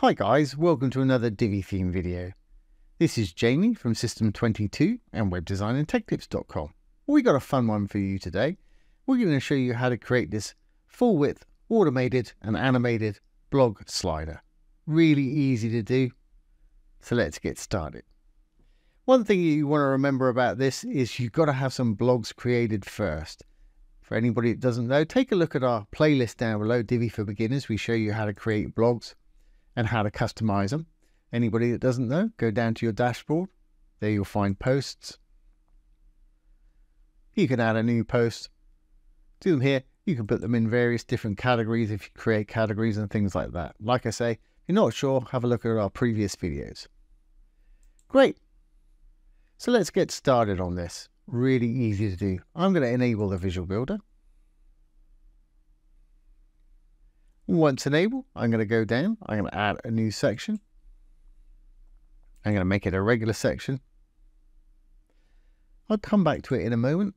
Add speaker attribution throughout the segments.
Speaker 1: Hi guys, welcome to another Divi theme video. This is Jamie from System22 and webdesignandtechtips.com. We got a fun one for you today. We're going to show you how to create this full width automated and animated blog slider. Really easy to do. So let's get started. One thing you want to remember about this is you've got to have some blogs created first. For anybody that doesn't know, take a look at our playlist down below, Divi for Beginners. We show you how to create blogs and how to customize them. Anybody that doesn't know, go down to your dashboard. There you'll find posts. You can add a new post. Do them here. You can put them in various different categories if you create categories and things like that. Like I say, if you're not sure, have a look at our previous videos. Great. So let's get started on this. Really easy to do. I'm going to enable the Visual Builder. Once enabled, I'm going to go down. I'm going to add a new section. I'm going to make it a regular section. I'll come back to it in a moment.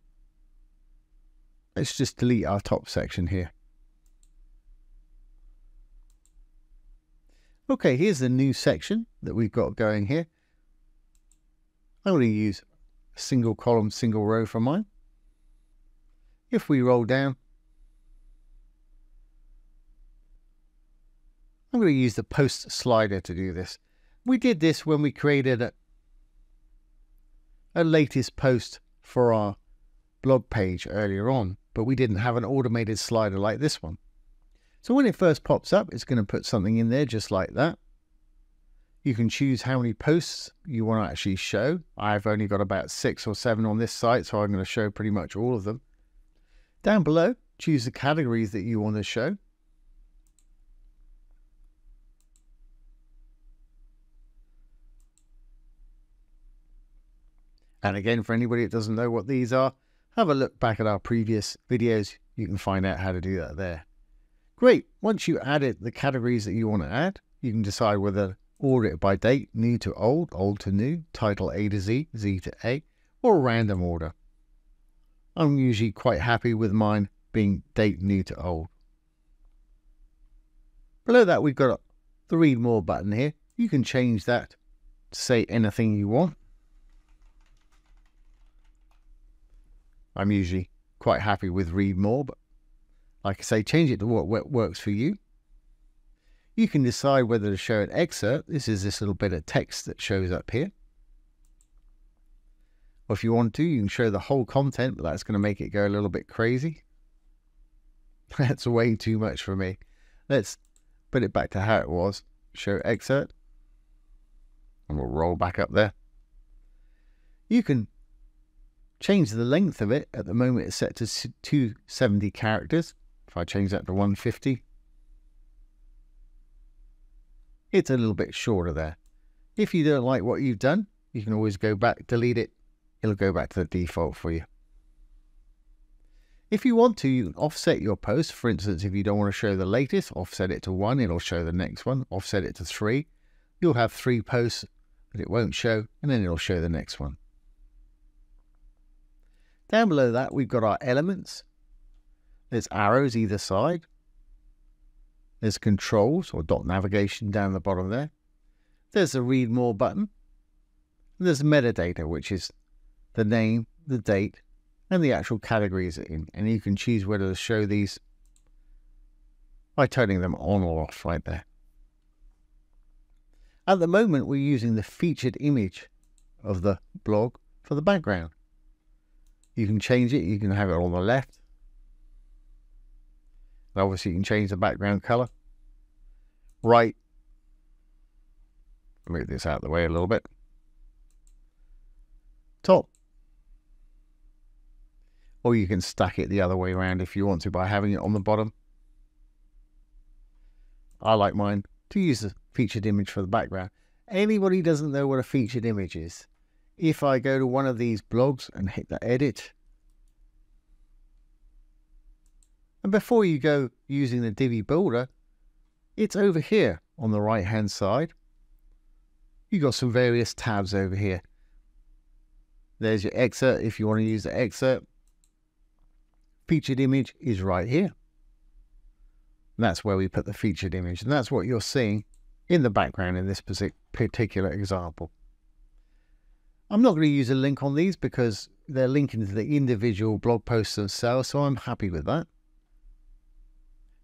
Speaker 1: Let's just delete our top section here. Okay, here's the new section that we've got going here. I'm going to use single column, single row for mine. If we roll down, I'm going to use the post slider to do this. We did this when we created a, a latest post for our blog page earlier on, but we didn't have an automated slider like this one. So when it first pops up, it's going to put something in there just like that. You can choose how many posts you want to actually show. I've only got about six or seven on this site, so I'm going to show pretty much all of them. Down below, choose the categories that you want to show. And again, for anybody that doesn't know what these are, have a look back at our previous videos. You can find out how to do that there. Great. Once you added the categories that you want to add, you can decide whether order it by date, new to old, old to new, title A to Z, Z to A, or random order. I'm usually quite happy with mine being date new to old. Below that, we've got the read more button here. You can change that to say anything you want. I'm usually quite happy with read more, but like I say, change it to what works for you. You can decide whether to show an excerpt. This is this little bit of text that shows up here. Or if you want to, you can show the whole content, but that's going to make it go a little bit crazy. That's way too much for me. Let's put it back to how it was. Show excerpt. And we'll roll back up there. You can change the length of it. At the moment, it's set to 270 characters. If I change that to 150, it's a little bit shorter there. If you don't like what you've done, you can always go back, delete it. It'll go back to the default for you. If you want to, you can offset your post. For instance, if you don't want to show the latest, offset it to one, it'll show the next one. Offset it to three. You'll have three posts that it won't show, and then it'll show the next one. Down below that, we've got our elements. There's arrows either side. There's controls or dot navigation down the bottom there. There's the read more button. There's metadata, which is the name, the date, and the actual categories in. And you can choose whether to show these by turning them on or off right there. At the moment, we're using the featured image of the blog for the background. You can change it. You can have it on the left. And obviously, you can change the background color. Right. Move this out of the way a little bit. Top. Or you can stack it the other way around if you want to by having it on the bottom. I like mine to use the featured image for the background. Anybody doesn't know what a featured image is, if I go to one of these blogs and hit the edit, and before you go using the Divi Builder, it's over here on the right hand side. You've got some various tabs over here. There's your excerpt if you want to use the excerpt. Featured image is right here. that's where we put the featured image, and that's what you're seeing in the background in this particular example. I'm not going to use a link on these because they're linking to the individual blog posts themselves, so I'm happy with that.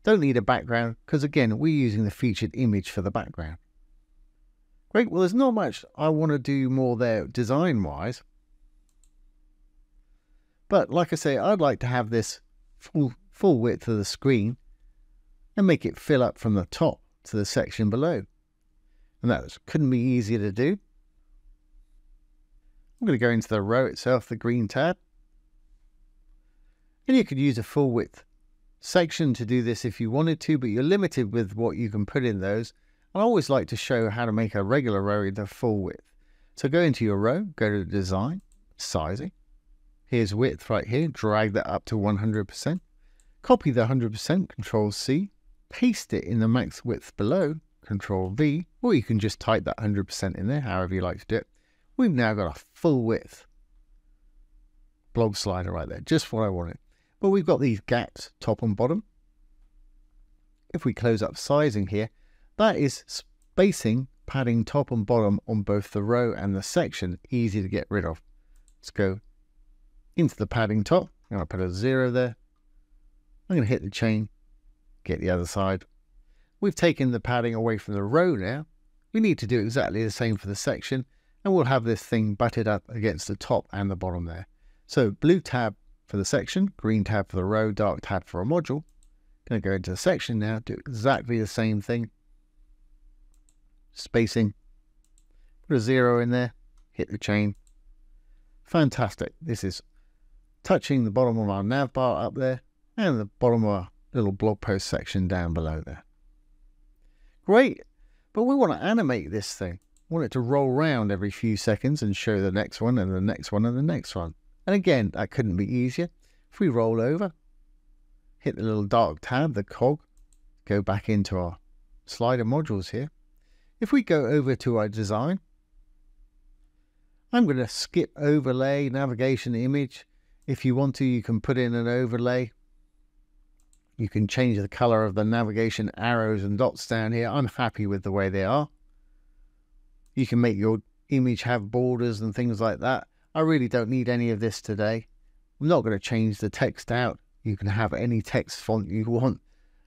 Speaker 1: Don't need a background because again, we're using the featured image for the background. Great, well there's not much I want to do more there design wise. But like I say, I'd like to have this full, full width of the screen and make it fill up from the top to the section below. And that couldn't be easier to do. I'm going to go into the row itself, the green tab. And you could use a full width section to do this if you wanted to, but you're limited with what you can put in those. I always like to show how to make a regular row into full width. So go into your row, go to design, sizing. Here's width right here, drag that up to 100%. Copy the 100%, Control C, paste it in the max width below, Control V, or you can just type that 100% in there, however you like to do it. We've now got a full width blog slider right there, just what I wanted. But we've got these gaps, top and bottom. If we close up sizing here, that is spacing, padding top and bottom on both the row and the section, easy to get rid of. Let's go into the padding top. I'm going to put a zero there. I'm going to hit the chain, get the other side. We've taken the padding away from the row now. We need to do exactly the same for the section, and we'll have this thing butted up against the top and the bottom there. So blue tab for the section, green tab for the row, dark tab for a module. Going to go into the section now, do exactly the same thing. Spacing, put a zero in there, hit the chain. Fantastic. This is touching the bottom of our nav bar up there and the bottom of our little blog post section down below there. Great, but we want to animate this thing. Want it to roll around every few seconds and show the next one and the next one and the next one. And again, that couldn't be easier. If we roll over, hit the little dark tab, the cog, go back into our slider modules here. If we go over to our design, I'm going to skip overlay, navigation image. If you want to, you can put in an overlay. You can change the color of the navigation arrows and dots down here. I'm happy with the way they are. You can make your image have borders and things like that. I really don't need any of this today. I'm not going to change the text out. You can have any text font you want.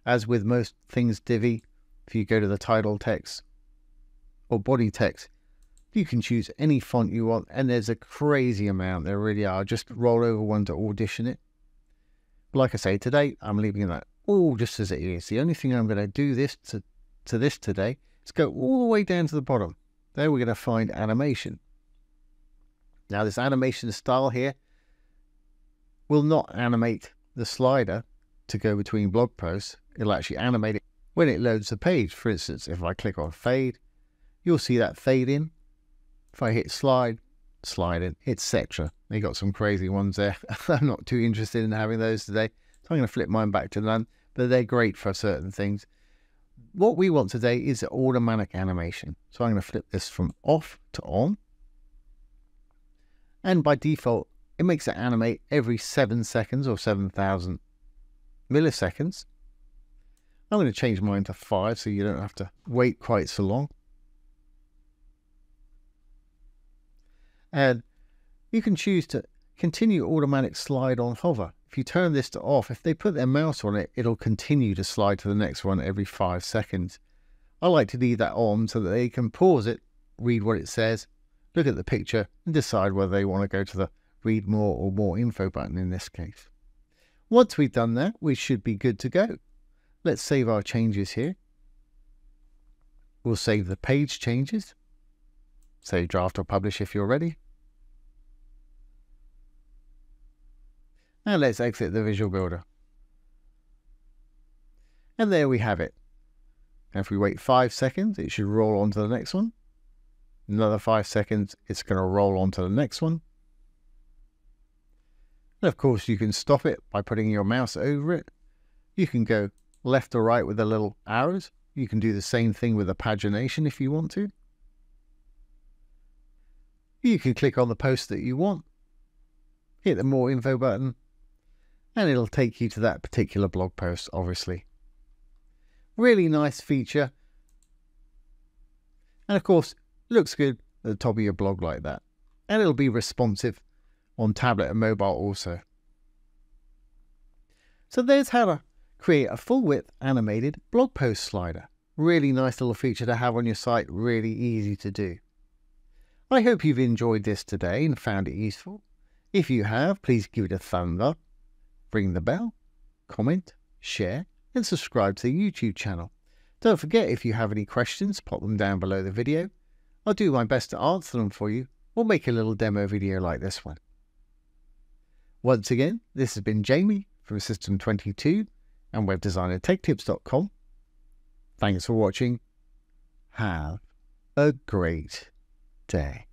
Speaker 1: As with most things Divi, if you go to the title text or body text, you can choose any font you want, and there's a crazy amount. There really are. Just roll over one to audition it. But like I say, today I'm leaving that all just as it is. The only thing I'm going to do this to, to this today is go all the way down to the bottom. There we're going to find animation. Now this animation style here will not animate the slider to go between blog posts. It'll actually animate it when it loads the page. For instance, if I click on fade, you'll see that fade in. If I hit slide, slide in, etc. They got some crazy ones there. I'm not too interested in having those today. So I'm going to flip mine back to none, but they're great for certain things. What we want today is automatic animation. So I'm going to flip this from off to on. And by default, it makes it animate every 7 seconds or 7,000 milliseconds. I'm going to change mine to 5 so you don't have to wait quite so long. And you can choose to continue automatic slide on hover. If you turn this to off, if they put their mouse on it, it'll continue to slide to the next one every 5 seconds. I like to leave that on so that they can pause it, read what it says, look at the picture and decide whether they want to go to the read more or more info button in this case. Once we've done that, we should be good to go. Let's save our changes here. We'll save the page changes. Say draft or publish if you're ready. And let's exit the Visual Builder. And there we have it. And if we wait five seconds, it should roll on to the next one another five seconds, it's going to roll on to the next one. And of course, you can stop it by putting your mouse over it. You can go left or right with the little arrows. You can do the same thing with the pagination if you want to. You can click on the post that you want, hit the more info button, and it'll take you to that particular blog post, obviously. Really nice feature And of course, looks good at the top of your blog like that. And it'll be responsive on tablet and mobile also. So there's how to create a full width animated blog post slider. Really nice little feature to have on your site, really easy to do. I hope you've enjoyed this today and found it useful. If you have, please give it a thumbs up, ring the bell, comment, share, and subscribe to the YouTube channel. Don't forget if you have any questions, pop them down below the video. I'll do my best to answer them for you or make a little demo video like this one. Once again, this has been Jamie from System22 and webdesignandtechtips.com. Thanks for watching. Have a great day.